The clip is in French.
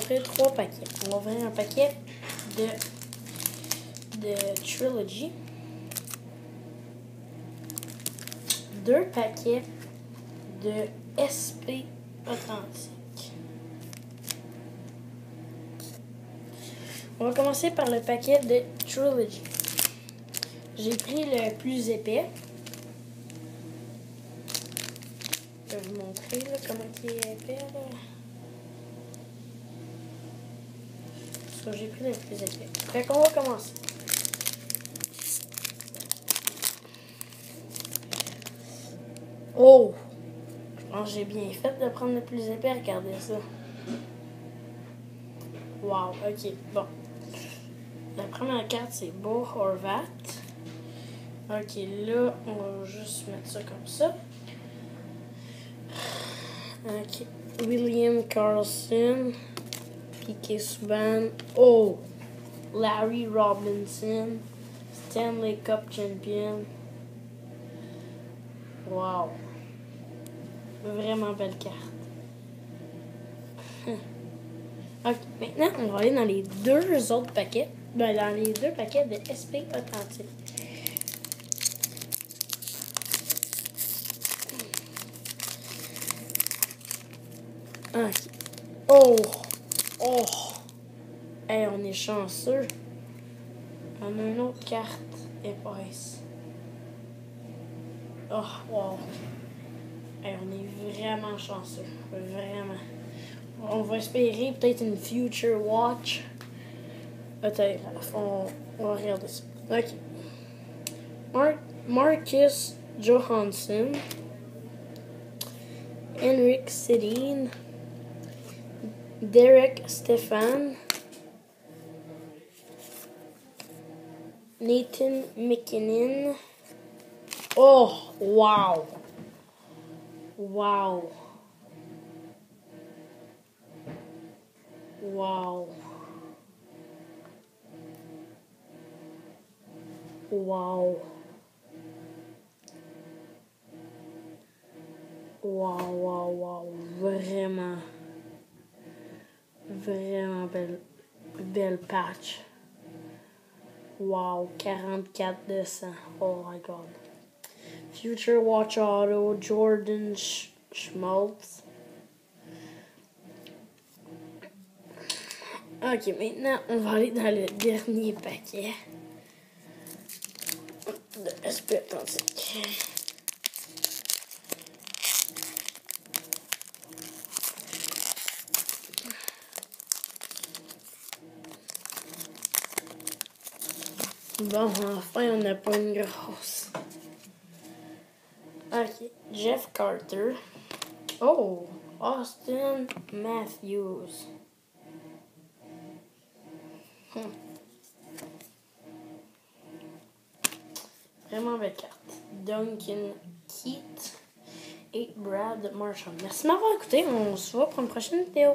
ouvrir trois paquets. On va ouvrir un paquet de, de Trilogy. Deux paquets de SP authentique. On va commencer par le paquet de Trilogy. J'ai pris le plus épais. Je vais vous montrer comment il est épais. So, j'ai pris le plus épais. Fait qu'on va commencer. Oh! Je pense que j'ai bien fait de prendre le plus épais. Regardez ça. Wow, ok, bon. La première carte, c'est Beau Horvat. Ok, là, on va juste mettre ça comme ça. Ok, William Carlson. Piquet Subban. Oh! Larry Robinson. Stanley Cup champion. Wow! Vraiment belle carte. ok, maintenant, on va aller dans les deux autres paquets. Ben, dans les deux paquets de SP Authentique. Ok. Oh! Oh! Hey, on est chanceux. On a une autre carte épaisse. Oh, wow. Hey, on est vraiment chanceux. Vraiment. On va espérer peut-être une Future Watch. Peut-être. On, on va regarder ça. Ok. Mar Marcus Johansson. Henrik Sedin. Derek Stefan. Nathan McKinnon. Oh, wow. Wow. Wow. Wow. Wow, wow, wow. Vraiment. Vraiment belle, belle patch. Wow, 44 de 100. Oh my god. Future Watch Auto, Jordan Sch Schmaltz. Ok, maintenant, on va aller dans le dernier paquet de SP Authentique. Bon, enfin, on n'a pas une grosse. Ok, Jeff Carter. Oh, Austin Matthews. Hmm. Vraiment belle carte. Duncan Keat et Brad Marshall. Merci de m'avoir écouté. On se voit pour une prochaine vidéo.